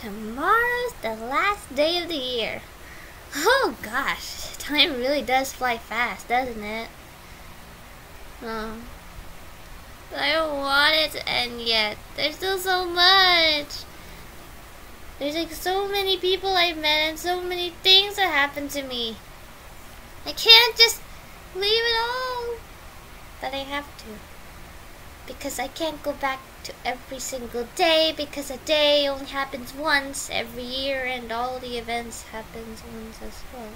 Tomorrow's the last day of the year. Oh gosh, time really does fly fast, doesn't it? Oh. I don't want it to end yet. There's still so much. There's like so many people I've met and so many things that happened to me. I can't just leave it all. But I have to. Because I can't go back to every single day because a day only happens once every year and all the events happens once as well.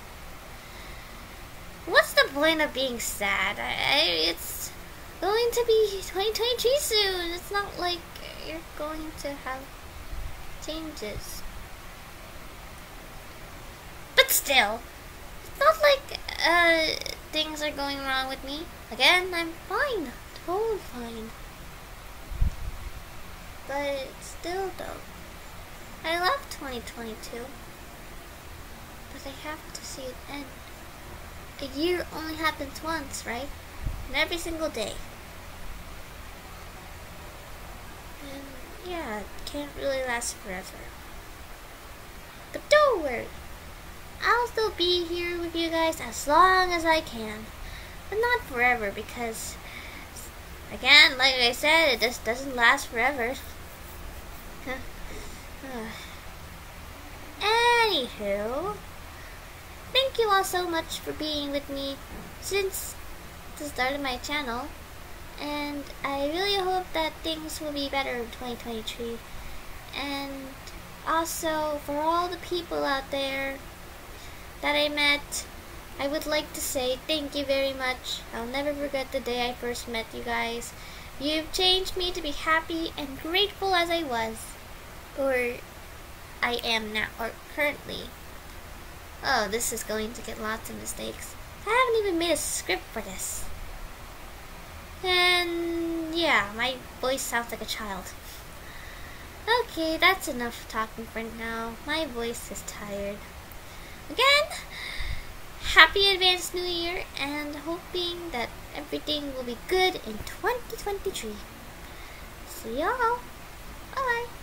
What's the point of being sad? I, I, it's going to be 2023 soon. It's not like you're going to have changes. But still, it's not like uh, things are going wrong with me. Again, I'm fine. Totally fine. But still though, I love 2022. But I have to see it end. A year only happens once, right? And every single day. And yeah, it can't really last forever. But don't worry. I'll still be here with you guys as long as I can. But not forever because, again, like I said, it just doesn't last forever. Thank you all so much for being with me since the start of my channel. And I really hope that things will be better in 2023. And also, for all the people out there that I met, I would like to say thank you very much. I'll never forget the day I first met you guys. You've changed me to be happy and grateful as I was. Or I am now, or currently. Oh, this is going to get lots of mistakes. I haven't even made a script for this. And yeah, my voice sounds like a child. Okay, that's enough talking for now. My voice is tired. Again, happy advanced new year and hoping that everything will be good in 2023. See y'all. Bye bye.